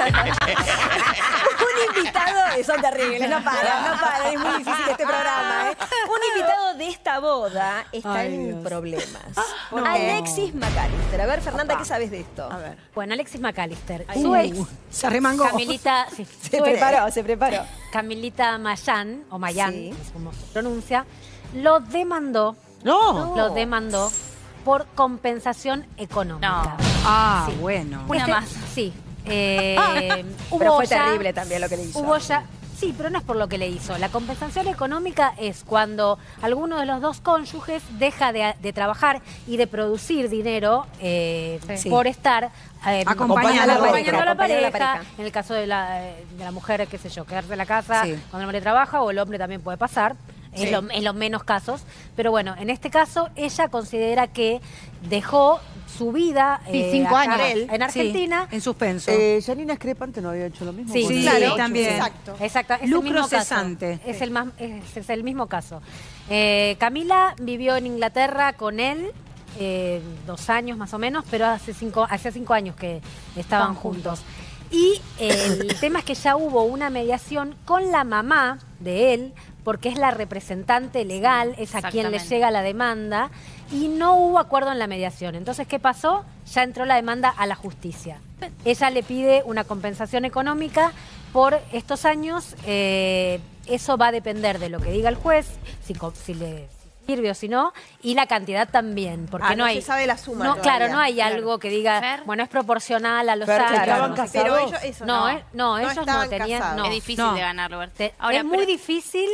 Un invitado, son terribles, no para, no para, es muy difícil este programa. ¿eh? Un invitado de esta boda está Ay, en Dios. problemas. ¿Por qué? Alexis McAllister. A ver, Fernanda, ¿qué sabes de esto? A ver. Bueno, Alexis McAllister. Ay, su uh, ex, Se arremangó. Camilita, sí, Se ex, preparó, se preparó. Camilita Mayan, o Mayan, Sí. es como se pronuncia, lo demandó, No. lo demandó por compensación económica. Ah, Sí. bueno. Una Este- más. Sí. Eh, Pero hubo fue ya- terrible también lo que le hizo. Hubo ya. Sí, pero no es por lo que le hizo. La compensación económica es cuando alguno de los dos cónyuges deja de, de trabajar y de producir dinero eh, Sí. por estar eh, Acompañando a la acompañando pareja. a la Acompañando a la pareja. pareja. En el caso de la, de la mujer, qué sé yo, quedarse en la casa Sí. cuando el hombre trabaja o el hombre también puede pasar. Sí. En, lo- en los menos casos. Pero bueno, en este caso, ella considera que dejó su vida Sí, eh, cinco acá años. en Sí, Argentina. en suspenso. Eh, Janina Escrepante no había hecho lo mismo. Sí, claro, también. Exacto. Exacto, es Lucro el mismo cesante. caso. Es el, más, es, es el mismo caso. Eh, Camila vivió en Inglaterra con él eh, dos años más o menos, pero hace cinco, hace cinco años que estaban juntos. Y eh, el tema es que ya hubo una mediación con la mamá de él, porque es la representante legal, es a quien le llega la demanda, y no hubo acuerdo en la mediación. Entonces, ¿qué pasó? Ya entró la demanda a la justicia. Ella le pide una compensación económica por estos años. eh, eso va a depender de lo que diga el juez, si, si le sirve o si no, y la cantidad también, porque Ah, no, no hay... se sabe la suma No, todavía. claro, no hay Claro. algo que diga, Fer. bueno, es proporcional a los Fer, años. ¿estaban casados? Pero ellos, eso No, no. eh, no, ellos no tenían-. Es difícil No. de ganarlo, Ahora, es muy pero- difícil,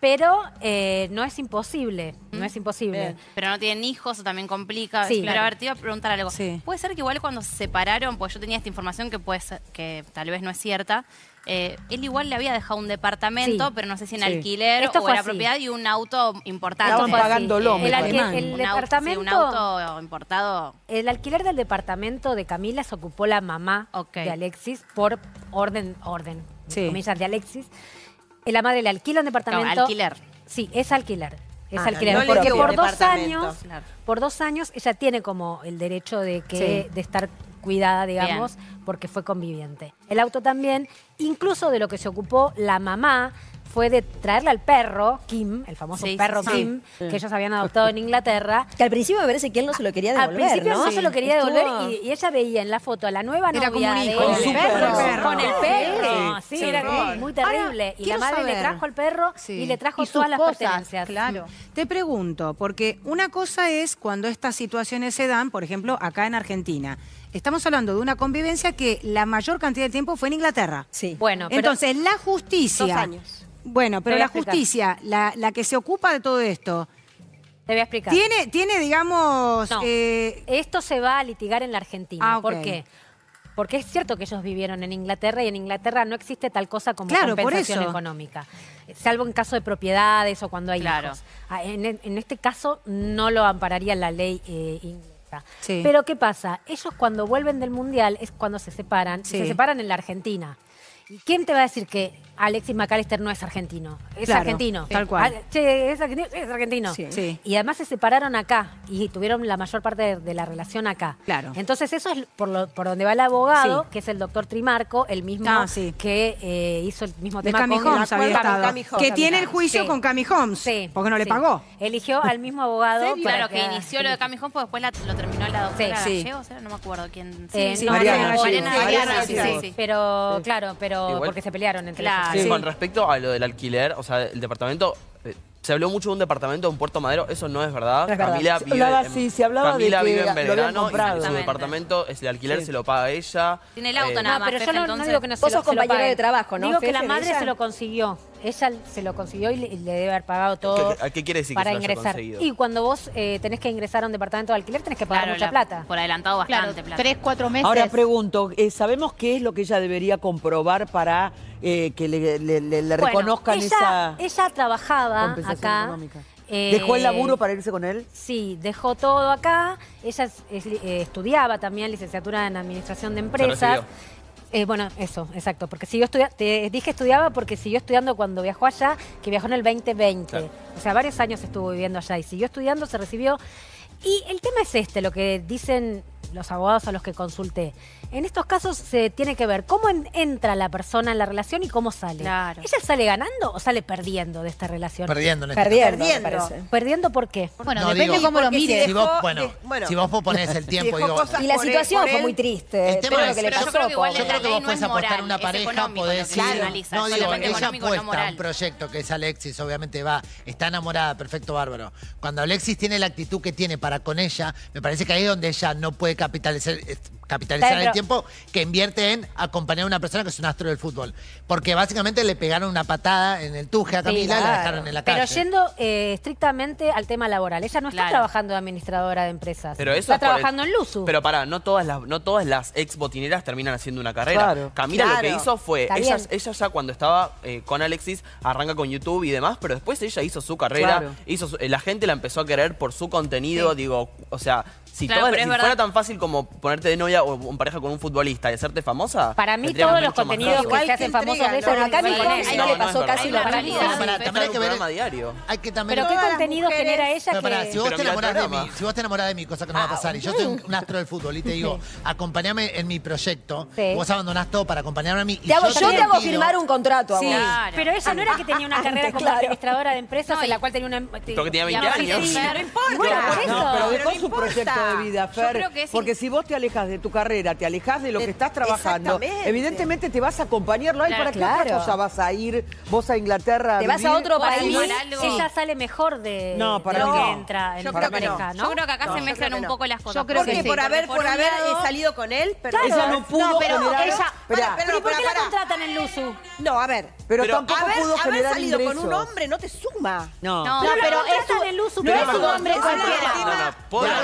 pero eh, no es imposible. No es imposible. Bien. Pero no tienen hijos, o también complica. Sí. pero Claro. a ver, te iba a preguntar algo. Sí. Puede ser que igual cuando se separaron, pues yo tenía esta información que puede ser, que tal vez no es cierta. eh, él igual le había dejado un departamento, Sí. pero no sé si en Sí. alquiler Esto o era así. propiedad y un auto importado. Estaban pagándolo, me el, parece. alqui- el Un auto- sí, departamento, un auto importado. el alquiler del departamento de Camila se ocupó la mamá de Alexis por orden, orden, Sí. comillas, de Alexis. La madre le alquila un departamento. No, alquiler. Sí, es alquiler. Es Ah, alquiler. no porque por dos años, Claro. por dos años, ella tiene como el derecho de que Sí. de estar cuidada, digamos, porque fue conviviente. El auto también, incluso de lo que se ocupó la mamá fue de traerle al perro, Kim, el famoso Sí, perro sí. Kim, que ellos habían adoptado en Inglaterra. Que al principio me parece que él no se lo quería Al devolver, principio no, ¿no? se lo quería Estuvo- devolver y, y ella veía en la foto a la nueva Era novia como un de hijo. él, Con el su perro, perro. con el perro. Sí, Sí, sí. era como muy terrible. Ahora, y la madre le trajo al perro Sí. y le trajo Y sus todas las cosas, pertenencias. claro. Te pregunto, porque una cosa es cuando estas situaciones se dan, por ejemplo, acá en Argentina. Estamos hablando de una convivencia que la mayor cantidad de tiempo fue en Inglaterra. Sí. Bueno, pero Entonces, la justicia. Dos años. Bueno, pero la justicia, la, la que se ocupa de todo esto, te voy a explicar. tiene, tiene digamos. No. eh, Esto se va a litigar en la Argentina. Ah. ¿Por qué? Porque es cierto que ellos vivieron en Inglaterra y en Inglaterra no existe tal cosa como Claro, compensación económica. Salvo en caso de propiedades o cuando hay Claro. hijos. Ah, En, en este caso no lo ampararía la ley eh, inglesa. Sí. Pero ¿qué pasa? Ellos cuando vuelven del Mundial es cuando se separan. y. Se separan en la Argentina. ¿Y quién te va a decir que Alexis McAllister no es argentino? Es Claro, argentino. tal cual. Ah, che, es argentino. Es argentino. Sí. Sí. Y además se separaron acá y tuvieron la mayor parte de, de la relación acá. Claro. Entonces eso es por, lo, por donde va el abogado, Sí. que es el doctor Trimarco, el mismo Ah, sí. que eh, hizo el mismo de tema Cami con Holmes había. Cami Holmes, que tiene el Holmes. juicio Sí. con Cami Holmes. Sí. Porque no le sí. pagó. Eligió al mismo abogado. Claro, que inició lo de Cami Home, pues después la- lo terminó la doctora Sí, sí. Gallegos, ¿era? no me acuerdo quién. Eh, Sí, no, Mariana no. Mariana Mariana Gallegos. sí, sí. Pero, claro, pero Igual- porque se pelearon entre Claro. ellos. Sí. Con respecto a lo del alquiler, o sea, el departamento, eh, se habló mucho de un departamento en Puerto Madero, eso no es verdad. No es verdad. Camila Se vive, hablaba en- así, se hablaba de Camila que vive en lo Belgrano y su departamento, es el alquiler Sí. se lo paga ella. Tiene el auto Eh, nada más, pero yo no, no entonces- digo que no se Vos lo, sos se lo compañero paguen. de trabajo, ¿no, Digo que la de madre ella? se lo consiguió. Ella se lo consiguió y le, debe haber pagado todo ¿Qué- qué quiere decir que para se lo haya ingresar. conseguido? Y cuando vos eh, tenés que ingresar a un departamento de alquiler, tenés que pagar Claro, mucha la- plata. Por adelantado Claro, bastante plata. tres, cuatro meses. Ahora pregunto, eh, ¿sabemos qué es lo que ella debería comprobar para eh, que le, le- le- le Bueno, reconozcan ella, esa Ella trabajaba compensación acá. económica? eh, ¿Dejó el laburo para irse con él? Sí, dejó todo acá. Ella es- es- eh, estudiaba también licenciatura en Administración de Empresas. recibió. Eh, bueno, eso, exacto. Porque siguió estudiando, te dije estudiaba porque siguió estudiando cuando viajó allá, que viajó en el 2020. Claro. O sea, varios años estuvo viviendo allá y siguió estudiando, se recibió. Y el tema es este, lo que dicen los abogados a los que consulté. En estos casos se tiene que ver cómo entra la persona en la relación y cómo sale. ¿Ella sale ganando o sale perdiendo de esta relación? Perdiendo. En este perdiendo, caso. perdiendo. Me ¿Perdiendo por qué? Bueno, no, depende cómo lo mires. Si vos, bueno, si vos pones el tiempo si digo, y, la situación fue muy triste. Es, lo que le pasó, yo creo que, vos no puedes aportar una pareja, podés decir, No, digo, ella apuesta un proyecto que es Alexis, obviamente va, está enamorada, perfecto, bárbaro. Cuando Alexis tiene la actitud que tiene para con ella, me parece que ahí es donde ella no puede capital. Es, es, capitalizar el tiempo que invierte en acompañar a una persona que es un astro del fútbol. Porque básicamente le pegaron una patada en el tuje a Camila, sí, claro. la dejaron en la calle. Pero yendo eh, estrictamente al tema laboral, ella no está trabajando de administradora de empresas. Pero eso está trabajando en Luzu. Pero pará, no todas las, no todas las ex botineras terminan haciendo una carrera. Camila lo que hizo fue, ella, ella, ya cuando estaba eh, con Alexis, arranca con YouTube y demás, pero después ella hizo su carrera, hizo eh, la gente la empezó a querer por su contenido, digo, o sea, si, todas, si fuera tan fácil como ponerte de novia vida o en pareja con un futbolista y hacerte famosa. Para mí todos los contenidos que se hacen famosos de eso bueno, acá mi no, le pasó casi lo mismo. Hay que ver diario. También Pero qué contenido genera ella si vos te enamorás de mí, si vos te enamorás de mí, cosa que no va a ah, pasar y yo soy un astro del fútbol y te digo, acompáñame en mi proyecto, vos abandonás todo para acompañarme a mí yo te hago firmar un contrato a. Pero ella no era que tenía una carrera como administradora de empresas en la cual tenía una em- Porque tenía 20 años. No importa tu proyecto de vida, Fer. Porque si vos te alejas de tu carrera, te alejas de lo que estás trabajando, evidentemente te vas a acompañarlo ahí. ¿Para qué otra cosa vas a ir vos a Inglaterra? ¿Te vas a otro país? Mí, ella sale mejor de, no, para lo que entra en yo creo pareja, no. Yo creo que acá se mezclan un poco las cosas. Porque por haber, por haber salido con él, pero ella no pudo pero, ella ¿Y por qué la contratan en Luzu? No, a ver. Pero, pero tampoco haber, pudo salido con un hombre no te suma. No, no, no pero, pero no, pero es un hombre cualquiera. No, no,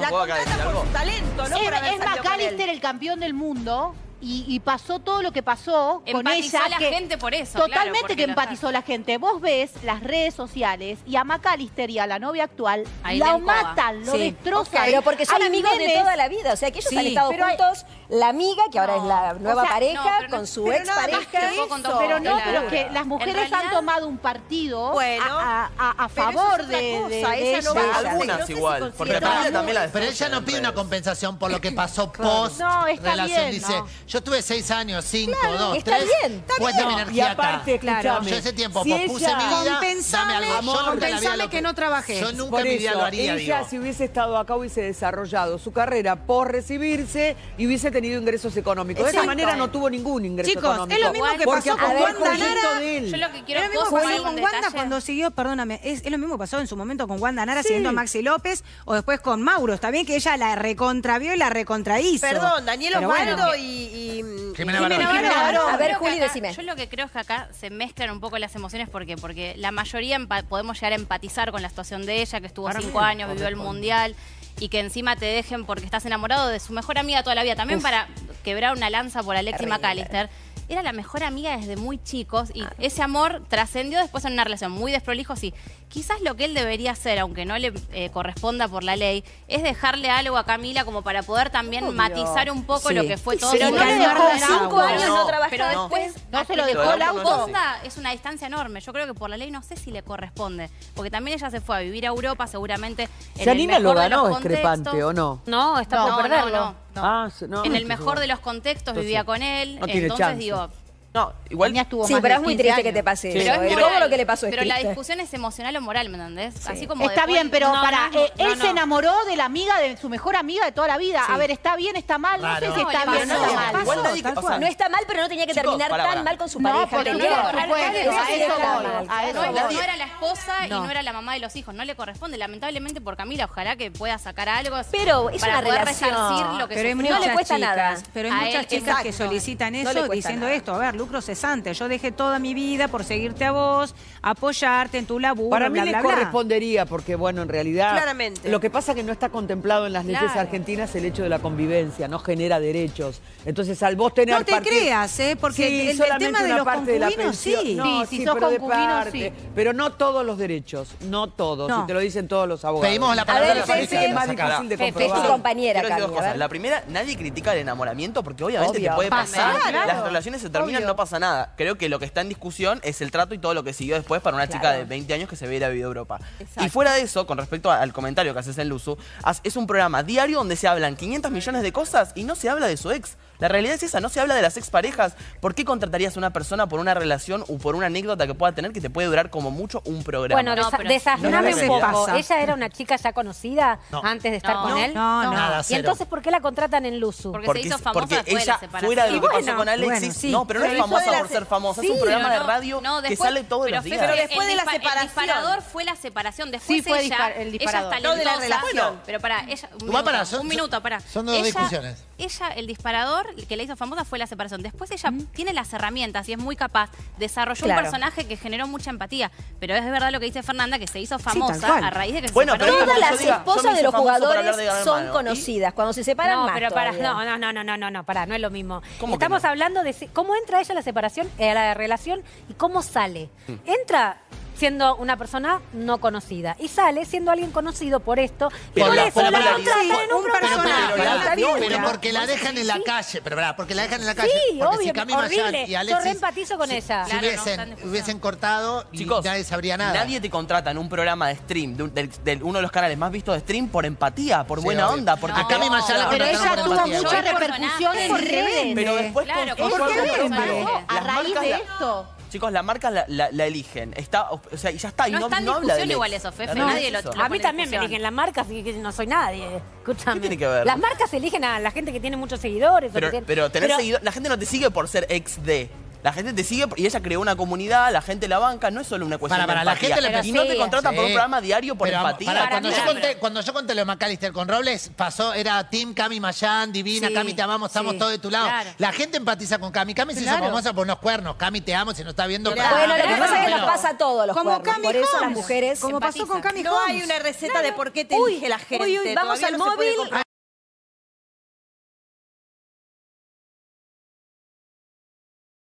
la contrata por su talento, ¿no? Es McAllister el campeón del mundo y, pasó todo lo que pasó empatizó con ella. la que, gente por eso. Totalmente que empatizó la gente. Vos ves las redes sociales y a Macalister y a la novia actual Ahí la matan, lo sí. destrozan. Pero porque son amigos de toda la vida. O sea, que ellos han estado juntos, la amiga, que ahora es la nueva pareja, con su ex pareja. Pero no, pero que las mujeres han tomado un partido a, favor de, ella. Algunas igual. Porque también la Pero ella no pide una compensación por lo que pasó post relación. Dice, yo tuve seis años, cinco, dos, está tres. Bien, está pues bien. y aparte, claro. Yo ese tiempo si pospuse ella... mi vida. Compensame, dame algo. Amor, que no trabajé. Yo nunca en mi vida lo haría. Ella, si hubiese estado acá, hubiese desarrollado su carrera por recibirse y hubiese tenido ingresos económicos. De esa manera no tuvo ningún ingreso económico. es lo mismo que pasó con Wanda Nara. Yo lo que quiero es lo mismo pasó con Wanda cuando siguió, perdóname, es, lo mismo que pasó en su momento con Wanda Nara siguiendo a Maxi López o después con Mauro. Está bien que ella la recontravió y la recontrahizo. Perdón, Daniel Osvaldo y y Jimena Barón. Jimena Barón. A ver, Juli, decime. Yo lo que creo es que acá se mezclan un poco las emociones. ¿Por qué? Porque la mayoría podemos llegar a empatizar con la situación de ella, que estuvo cinco años, vivió el Mundial y que encima te dejen porque estás enamorado de su mejor amiga toda la vida. También para quebrar una lanza por Alexi McAllister era la mejor amiga desde muy chicos y ese amor trascendió después en una relación muy desprolijo y quizás lo que él debería hacer, aunque no le eh, corresponda por la ley, es dejarle algo a Camila como para poder también matizar un poco lo que fue todo. Pero no le dejó cinco años no, trabajó pero después. Lo. Es una distancia enorme. Yo creo que por la ley no sé si le corresponde, porque también ella se fue a vivir a Europa seguramente. Yanina lo ganó discrepante o no. No, está por perderlo en el mejor de los contextos vivía con él. Entonces, digo, no, igual. Sí, pero es muy triste que te pase sí. eso. Pero Todo lo que le pasó Pero la discusión es emocional o moral, ¿me entendés? Así como está bien, pero para. Eh, él se enamoró de la amiga, de su mejor amiga de toda la vida. A ver, ¿está bien? ¿Está mal? No está bien. No, está mal. No está mal, pero no tenía que terminar tan mal con su pareja. No, No era la esposa y no era la mamá de los hijos. No le corresponde. Lamentablemente por Camila, ojalá que pueda sacar algo. Pero es una relación. No le cuesta nada. Pero hay muchas chicas que solicitan eso diciendo esto. A ver, lucro. Yo dejé toda mi vida por seguirte a vos, apoyarte en tu laburo. Para mí bla, les correspondería, porque bueno, en realidad. Claramente. Lo que pasa es que no está contemplado en las leyes argentinas el hecho de la convivencia, no genera derechos. Entonces, al vos tener. No te creas, ¿eh? Porque el, tema de los concubinos, de la sí. Sí. sí. si pero sí. Pero no todos los derechos, no todos. No. Y te lo dicen todos los abogados. Pedimos la palabra. A ver, que es más difícil de comprobar. Es tu compañera, cosas. La primera, nadie critica el enamoramiento porque obviamente te puede pasar. Las relaciones se terminan no no pasa nada. Creo que lo que está en discusión es el trato y todo lo que siguió después para una chica de 20 años que se ve ir a Europa. Y fuera de eso, con respecto al comentario que haces en Luzu, es un programa diario donde se hablan 500 millones de cosas y no se habla de su ex. La realidad es esa, no se habla de las exparejas. ¿Por qué contratarías a una persona por una relación o por una anécdota que pueda tener que te puede durar como mucho un programa? Bueno, No, pero- un no, poco. pasa. ¿Ella era una chica ya conocida No. antes de estar No. con él? No, no. Nada, ¿Y entonces por qué la contratan en Luzu? Porque, porque, se hizo famosa porque después de la ella, separación. fuera de lo que Y pasó bueno, con Alexis, bueno, sí. no, pero no Pero es famosa la por ser se- famosa, Sí, es un programa de radio no, que sale todos pero los días. Pero el después de la separación. El disparador fue la separación. Después Sí, fue ella, el ella disparador. es No de la relación. Pero para, ella. Un minuto, para. son dos ella, discusiones. Ella, el disparador que la hizo famosa fue la separación. Después ella tiene las herramientas y es muy capaz. Desarrolló Claro. un personaje que generó mucha empatía. Pero es verdad lo que dice Fernanda, que se hizo famosa a raíz de que se Bueno, separó. Todas las diga, esposas de los jugadores de son Hermano. conocidas. Cuando se separan No, más pero para, no, no, no, no, no, no, no, para, no es lo mismo. ¿Cómo que Estamos no? hablando de cómo entra ella a la separación, eh, a la relación y cómo sale. Mm. Entra siendo una persona no conocida y sale siendo alguien conocido por esto y Por por la eso la popularidad. contratan en un personaje. Pero, pero pero- porque la dejan en la calle, pero verdad, porque la dejan en la calle. Sí, porque obvio, si Cami horrible. y Yo Alexis reempatizo con si- ella. Si Claro, no, hubiesen, discusión. hubiesen cortado y Chicos, nadie sabría nada. Nadie te contrata en un programa de stream, de, del- del- uno de los canales más vistos de stream, por empatía, por Sí, buena obvio. onda. Porque A Cami Mayán la Pero contrataron ella tuvo mucha repercusión en redes. Pero después Claro, con- A raíz de esto. Chicos, las marcas la, la- la eligen. Está, o sea, y ya está. Y No no, está en no habla discusión del igual eso, Fefe, realidad nadie es lo- eso. lo- A mí pone también me discusión. eligen las marcas y que no soy nadie. Escúchame. ¿Qué tiene que ver? Las marcas eligen a la gente que tiene muchos seguidores. o Pero, que tiene- pero tener pero- seguidor- la gente no te sigue por ser ex de. La gente te sigue y ella creó una comunidad, la gente la banca, no es solo una cuestión Para, para, de la empatía. gente le Pero Y no te sí. contratan por un programa diario por Pero, empatía. Para cuando, yo conté, cuando yo conté lo de McAllister con Robles, pasó, era Team Cami Mayán, divina, Sí, Cami te amamos, estamos sí, todos de tu lado. claro. La gente empatiza con Cami. Cami se hizo Claro. famosa por unos cuernos. Cami te amo, si no está viendo. Claro. Bueno, lo que Claro, pasa es que nos pasa a todos los Como cuernos. Cami Por eso las mujeres Como pasó con Cami No Holmes. hay una receta de por qué te Uy, elige la gente. uy, uy, vamos al móvil.